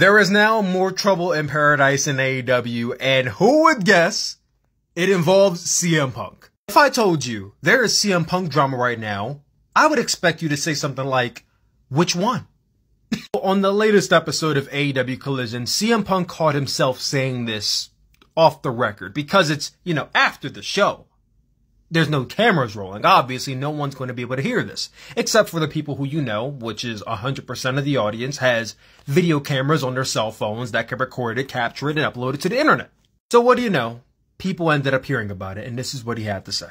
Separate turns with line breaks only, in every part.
There is now more trouble in paradise in AEW, and who would guess it involves CM Punk? If I told you there is CM Punk drama right now, I would expect you to say something like, which one? On the latest episode of AEW Collision, CM Punk caught himself saying this off the record because it's, you know, after the show there's no cameras rolling. Obviously, no one's going to be able to hear this, except for the people who you know, which is 100% of the audience, has video cameras on their cell phones that can record it, capture it, and upload it to the internet. So what do you know? People ended up hearing about it, and this is what he had to say.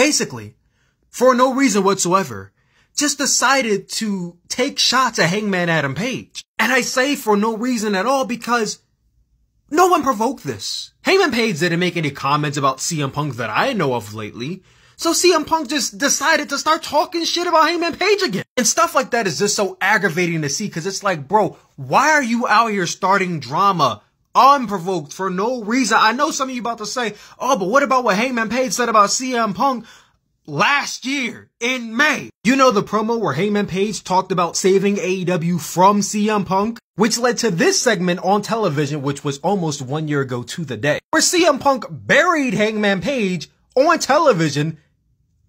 Basically, for no reason whatsoever, just decided to take shots at Hangman Adam Page. And I say for no reason at all because no one provoked this. Hangman Page didn't make any comments about CM Punk that I know of lately. So CM Punk just decided to start talking shit about Hangman Page again. And stuff like that is just so aggravating to see because it's like, bro, why are you out here starting drama unprovoked for no reason? I know some of you about to say, oh, but what about what Hangman Page said about CM Punk last year in May? You know the promo where Hangman Page talked about saving AEW from CM Punk? Which led to this segment on television, which was almost one year ago to the day, where CM Punk buried Hangman Page on television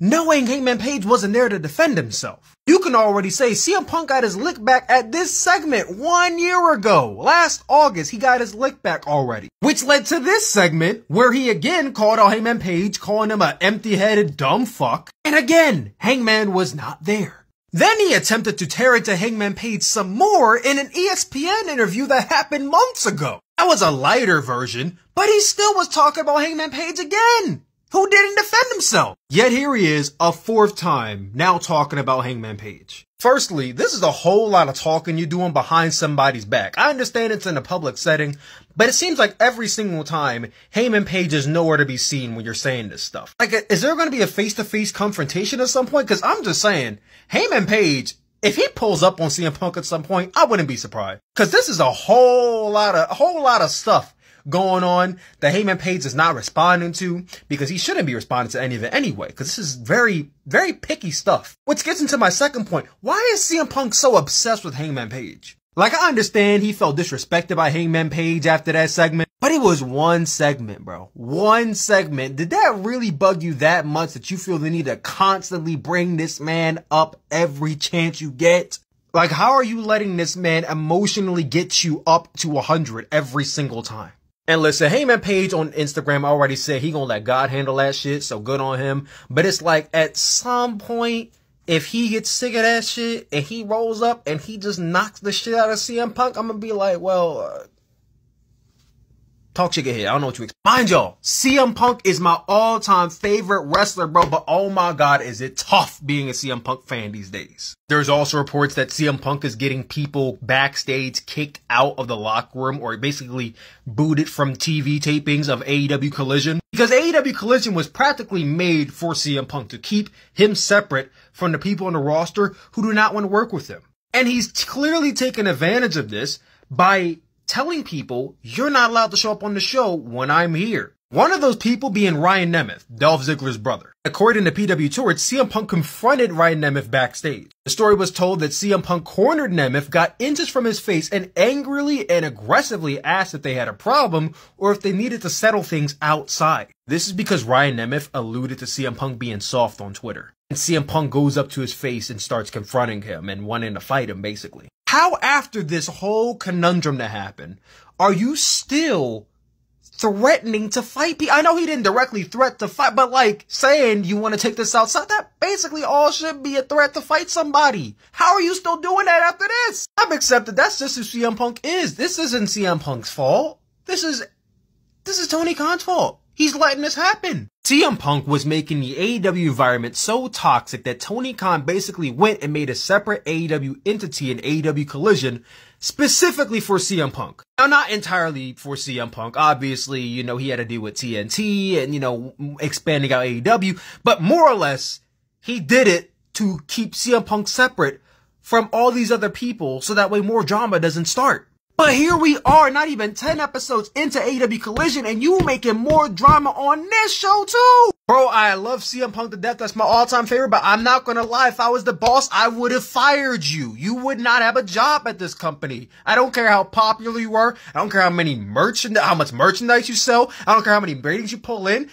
knowing Hangman Page wasn't there to defend himself. You can already say CM Punk got his lick back at this segment one year ago. Last August, he got his lick back already. Which led to this segment where he again called out Hangman Page, calling him an empty-headed dumb fuck. And again, Hangman was not there. Then he attempted to tear into Hangman Page some more in an ESPN interview that happened months ago. That was a lighter version, but he still was talking about Hangman Page again who didn't defend himself. Yet here he is, a fourth time, now talking about Hangman Page. Firstly, this is a whole lot of talking you're doing behind somebody's back. I understand it's in a public setting, but it seems like every single time, Hangman Page is nowhere to be seen when you're saying this stuff. Like, is there going to be a face-to-face confrontation at some point? Cause I'm just saying, Hangman Page if he pulls up on CM Punk at some point, I wouldn't be surprised. Cause this is a whole lot of, a whole lot of stuff going on that Hangman Page is not responding to because he shouldn't be responding to any of it anyway because this is very, very picky stuff. Which gets into my second point. Why is CM Punk so obsessed with Hangman Page? Like, I understand he felt disrespected by Hangman Page after that segment, but it was one segment, bro. One segment. Did that really bug you that much that you feel the need to constantly bring this man up every chance you get? Like, how are you letting this man emotionally get you up to 100 every single time? And listen, Hangman Page on Instagram already said he gonna let God handle that shit, so good on him. But it's like at some point, if he gets sick of that shit and he rolls up and he just knocks the shit out of CM Punk, I'm gonna be like, well, Talk chicken head. I don't know what you expect. Mind y'all, CM Punk is my all-time favorite wrestler, bro. But oh my god, is it tough being a CM Punk fan these days. There's also reports that CM Punk is getting people backstage kicked out of the locker room or basically booted from TV tapings of AEW Collision. Because AEW Collision was practically made for CM Punk to keep him separate from the people on the roster who do not want to work with him. And he's clearly taken advantage of this by telling people you're not allowed to show up on the show when I'm here. One of those people being Ryan Nemeth, Dolph Ziggler's brother. According to PW Torch, CM Punk confronted Ryan Nemeth backstage. The story was told that CM Punk cornered Nemeth, got inches from his face, and angrily and aggressively asked if they had a problem or if they needed to settle things outside. This is because Ryan Nemeth alluded to CM Punk being soft on Twitter. And CM Punk goes up to his face and starts confronting him and wanting to fight him, basically. How after this whole conundrum to happen, are you still threatening to fight people. I know he didn't directly threat to fight, but like saying you want to take this outside, that basically all should be a threat to fight somebody. How are you still doing that after this? I've accepted that's just who CM Punk is. This isn't CM Punk's fault. This is, this is Tony Khan's fault. He's letting this happen. CM Punk was making the AEW environment so toxic that Tony Khan basically went and made a separate AEW entity in AEW Collision specifically for CM Punk. Now, not entirely for CM Punk. Obviously, you know, he had to deal with TNT and, you know, expanding out AEW, but more or less, he did it to keep CM Punk separate from all these other people so that way more drama doesn't start. But here we are, not even 10 episodes into AEW Collision, and you making more drama on this show too! Bro, I love CM Punk to death. That's my all-time favorite, but I'm not gonna lie. If I was the boss, I would have fired you. You would not have a job at this company. I don't care how popular you are. I don't care how many merchandise, how much merchandise you sell. I don't care how many ratings you pull in.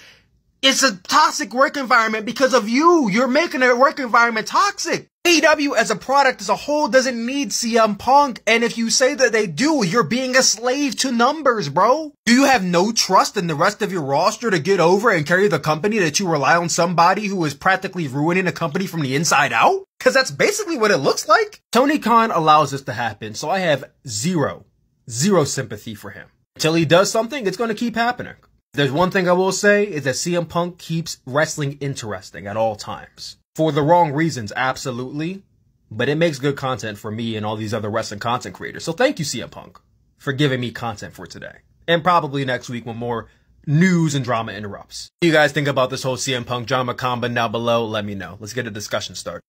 It's a toxic work environment because of you. You're making a work environment toxic. AEW as a product as a whole doesn't need CM Punk. And if you say that they do, you're being a slave to numbers, bro. Do you have no trust in the rest of your roster to get over and carry the company that you rely on somebody who is practically ruining a company from the inside out? Cause that's basically what it looks like. Tony Khan allows this to happen. So I have zero, zero sympathy for him. Until he does something, it's going to keep happening. There's one thing I will say is that CM Punk keeps wrestling interesting at all times. For the wrong reasons, absolutely. But it makes good content for me and all these other wrestling content creators. So thank you, CM Punk, for giving me content for today. And probably next week when more news and drama interrupts. What do you guys think about this whole CM Punk drama combo? Now below? Let me know. Let's get a discussion started.